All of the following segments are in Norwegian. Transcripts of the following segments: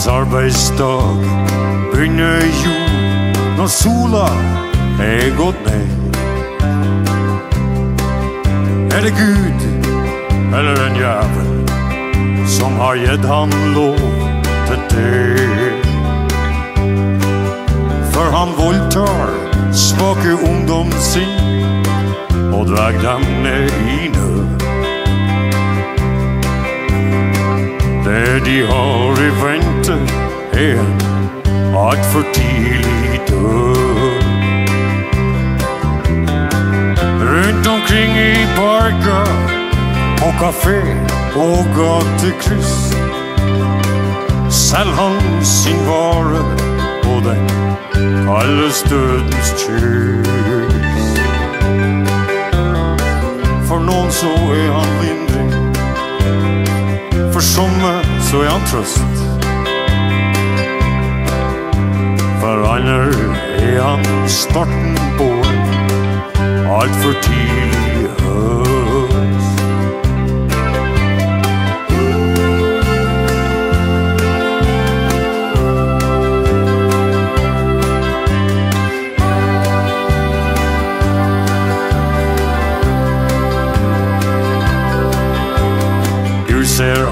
Hans arbeidsdag begynner jo når sola er gått ned. Er det Gud eller en jævel som har gitt han lov til det? For han voldtar svake ungdom sin og drar dem ned i nød. Det de har i vente, er en altfor tidlig død. Rundt omkring i parker, på kafé og gatekryss selger han sin vare på den kalde stødens kyss. For noen så er han lindring, for somme så er han trøst. For andre er han starten på altfor tidlig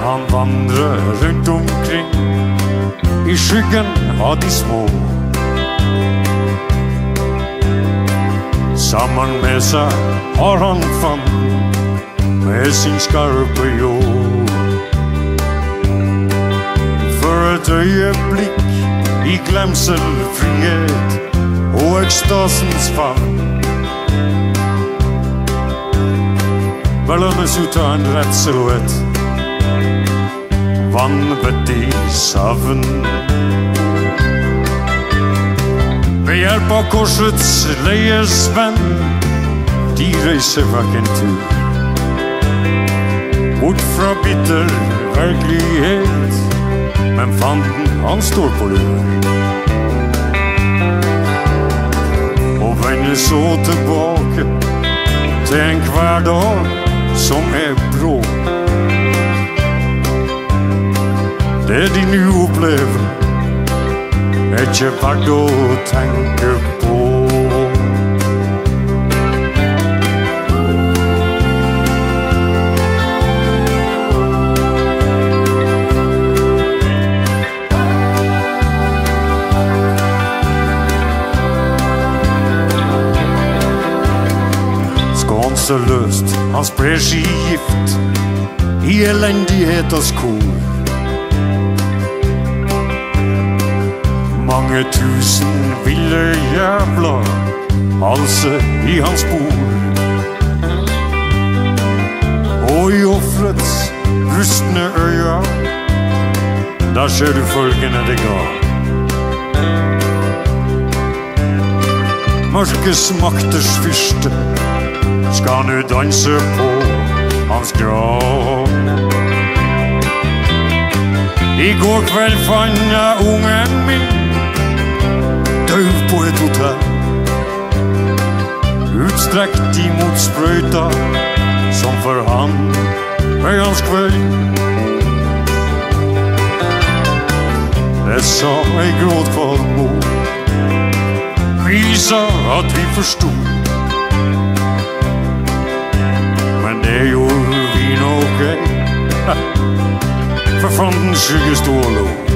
han vandre rundt omkring i skyggen av de små. Sammen med seg har han fann med sin skarpe ljå. For et øyeblikk i glemsel, frihet og ekstasens favn belønnes ut av en rett silhuett vanvittig savn. Ved hjelp av korsets leiesvenn, de reiser vekk en tur. Bort fra bitter virkelighet, men fanden han står på lur. Og vender så tilbake til en hverdag som er brå. Det de nå opplever, er ikke verdt å tenke på. Skånseløst han sprer si gift i elendighetens kor. Mange tusen ville jævla halse i hans spor. Og i offerets rustne øya, der ser du følgende det ga. Mørkes makters fyrste skal nu danse på hans grav. I går kveld fant jeg ungen min død på et hotell. Utstrekt imot sprøyta, som for han er hans kveld. Det sa ei gråtkvalt mor, visa at vi forstod. Men det gjorde vi nok ei. For fanden skygge stå